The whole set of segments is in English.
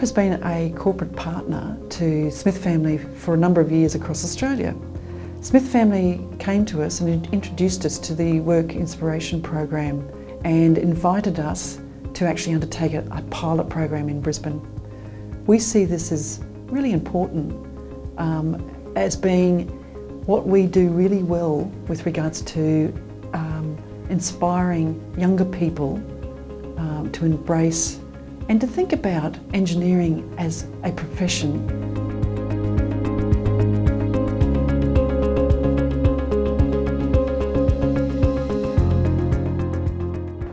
has been a corporate partner to Smith Family for a number of years across Australia. Smith Family came to us and introduced us to the Work Inspiration Program and invited us to actually undertake a, a pilot program in Brisbane. We see this as really important um, as being what we do really well with regards to um, inspiring younger people um, to embrace and to think about engineering as a profession.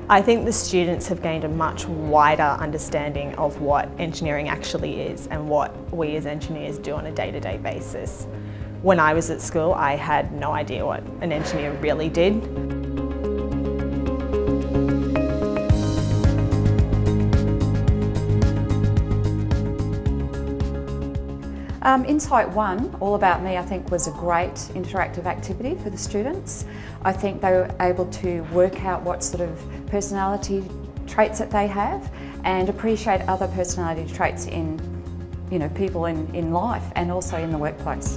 I think the students have gained a much wider understanding of what engineering actually is and what we as engineers do on a day-to-day -day basis. When I was at school, I had no idea what an engineer really did. Um, Insight One, All About Me, I think was a great interactive activity for the students. I think they were able to work out what sort of personality traits that they have and appreciate other personality traits in you know, people in, in life and also in the workplace.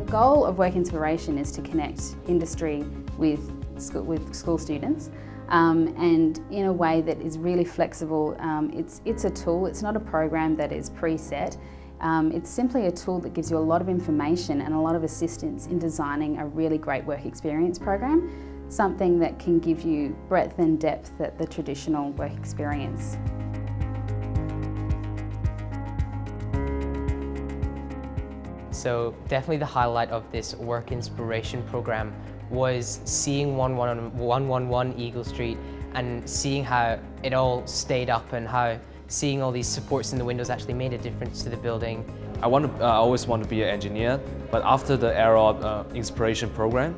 The goal of Work Inspiration is to connect industry with school, with school students um, and in a way that is really flexible. Um, it's, it's a tool, it's not a program that is preset. Um, it's simply a tool that gives you a lot of information and a lot of assistance in designing a really great work experience program, something that can give you breadth and depth that the traditional work experience. So definitely the highlight of this work inspiration program was seeing 111 Eagle Street and seeing how it all stayed up and how seeing all these supports in the windows actually made a difference to the building. I, want to, uh, I always want to be an engineer, but after the Arup uh, Inspiration program,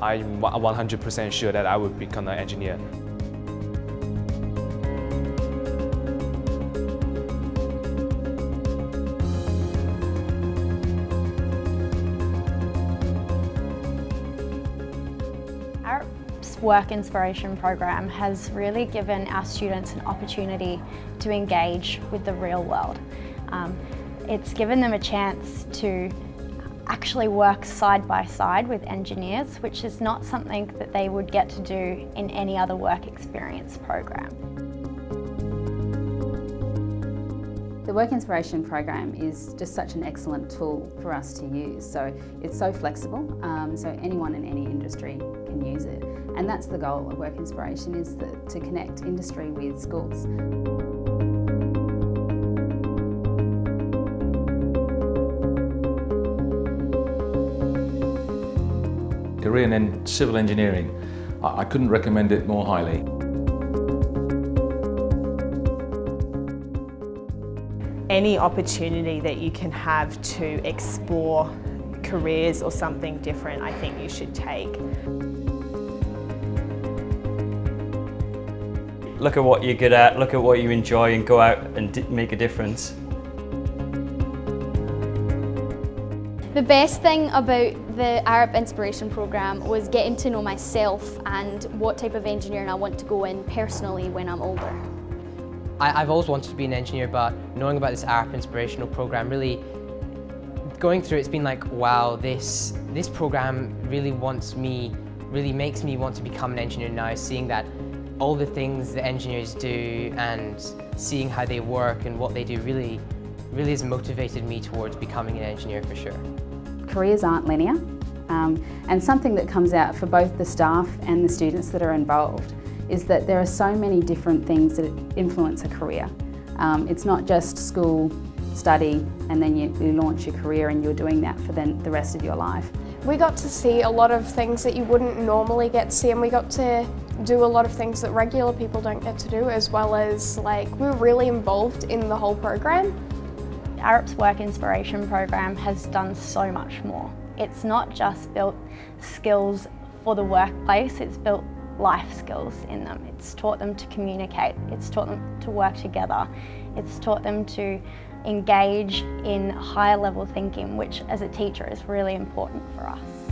I'm 100% sure that I would become an engineer. Work Inspiration Program has really given our students an opportunity to engage with the real world. Um, it's given them a chance to actually work side by side with engineers, which is not something that they would get to do in any other work experience program. The Work Inspiration Program is just such an excellent tool for us to use. So it's so flexible, um, so anyone in any industry can use it. And that's the goal of Work Inspiration, is the, to connect industry with schools. Career in civil engineering, I couldn't recommend it more highly. any opportunity that you can have to explore careers or something different, I think you should take. Look at what you're good at, look at what you enjoy and go out and make a difference. The best thing about the Arup Inspiration Programme was getting to know myself and what type of engineering I want to go in personally when I'm older. I, have always wanted to be an engineer, but knowing about this Arup inspirational program, really going through it's been like, wow, this, this program really wants me, really makes me want to become an engineer now, seeing that all the things that engineers do and seeing how they work and what they do really, really has motivated me towards becoming an engineer for sure. Careers aren't linear, um, and something that comes out for both the staff and the students that are involved is that there are so many different things that influence a career. Um, it's not just school, study, and then you, you, launch your career and you're doing that for then the rest of your life. We got to see a lot of things that you wouldn't normally get to see and we got to do a lot of things that regular people don't get to do as well as like we are really involved in the whole program. ARUP's Work Inspiration Program has done so much more. It's not just built skills for the workplace, it's built life skills in them. It's taught them to communicate, it's taught them to work together, it's taught them to engage in higher level thinking, which as a teacher is really important for us.